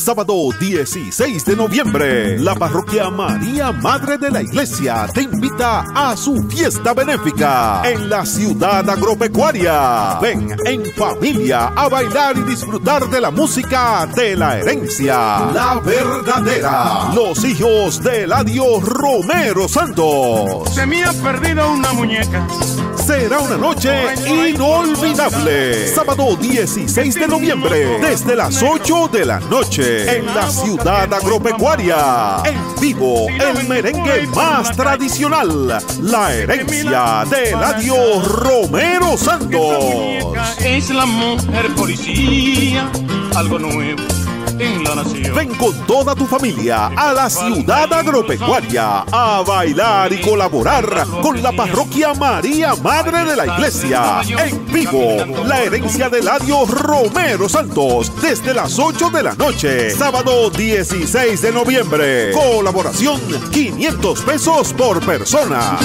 Sábado 16 de noviembre, la parroquia María Madre de la Iglesia te invita a su fiesta benéfica en la ciudad agropecuaria. Ven en familia a bailar y disfrutar de la música de la herencia. La verdadera. Los hijos de Eladio Romero Santos. Se me ha perdido una muñeca. Será una noche inolvidable. Sábado 16 de noviembre, desde las 8 de la noche, en la ciudad agropecuaria. En vivo, el merengue más tradicional, la herencia de Eladio Romero Santos. Es la mujer policía, algo nuevo Ven con toda tu familia a la ciudad agropecuaria a bailar y colaborar con la parroquia María Madre de la Iglesia. En vivo, la herencia de Ladio Romero Santos desde las 8 de la noche, sábado 16 de noviembre. Colaboración 500 pesos por persona.